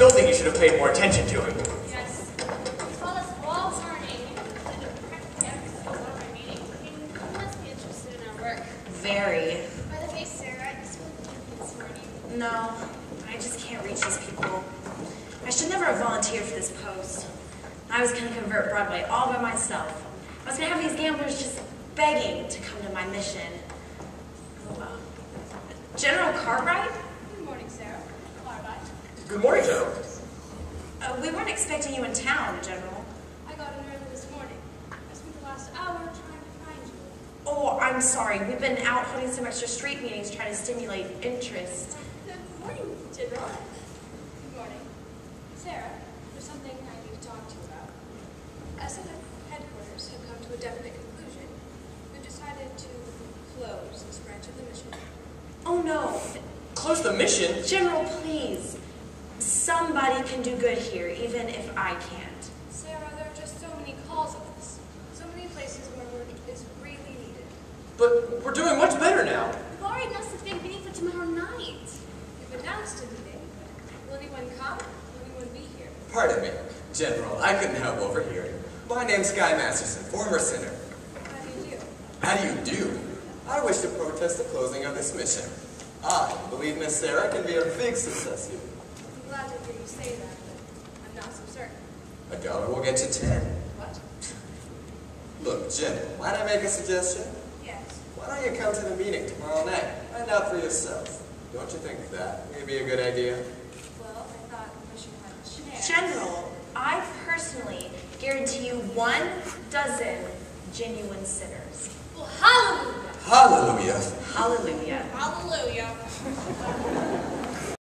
still think you should have paid more attention to him. Yes. As well as wall warning. And practically every single one of our meetings. I mean, you must be interested in our work. Very. By the way, Sarah, I spoke with you this morning. No, I just can't reach these people. I should never have volunteered for this post. I was going to convert Broadway all by myself. I was going to have these gamblers just begging to come to my mission. Oh well. General Cartwright? Good morning, Sarah. Bye-bye. Good morning, General. Uh, we weren't expecting you in town, General. I got in early this morning. I spent the last hour trying to find you. Oh, I'm sorry. We've been out holding some extra street meetings trying to stimulate interest. Good morning, General. Good morning. Sarah, there's something I need to talk to you about. SF headquarters have come to a definite conclusion. We've decided to close this branch of the mission. Oh no. Close the mission? General, please. Somebody can do good here, even if I can't. Sarah, there are just so many calls of us. So many places where work is really needed. But we're doing much better now. We've already announced the big meeting for tomorrow night. We've announced a meeting. Will anyone come? Will anyone be here? Pardon me, General, I couldn't help overhearing. My name's Sky Masterson, former sinner. How do you do? How do you do? I wish to protest the closing of this mission. I believe Miss Sarah can be a big success here. I'm glad to hear you say that, but I'm not so certain. A dollar will get you ten. What? Look, General, might I make a suggestion? Yes. Why don't you come to the meeting tomorrow night? Find out for yourself. Don't you think that may be a good idea? Well, I thought the mission had a chance. General, I personally guarantee you one dozen genuine sinners. Well, hallelujah! Hallelujah! Hallelujah. Hallelujah.